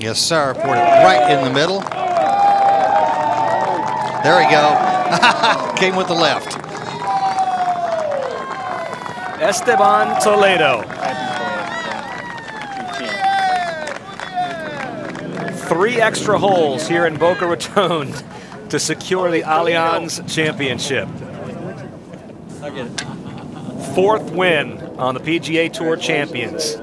Yes, sir. Put it right in the middle. There we go. Came with the left. Esteban Toledo. Three extra holes here in Boca Raton to secure the Allianz Championship. Fourth win on the PGA Tour Champions.